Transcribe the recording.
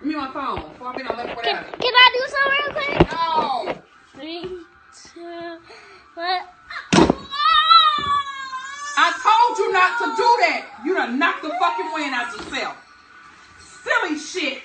Give me my phone. Before I be on left Can, can I do something real quick? No. Three, two, one. I told you not to do that. You done knocked the fucking wind out yourself. Silly shit.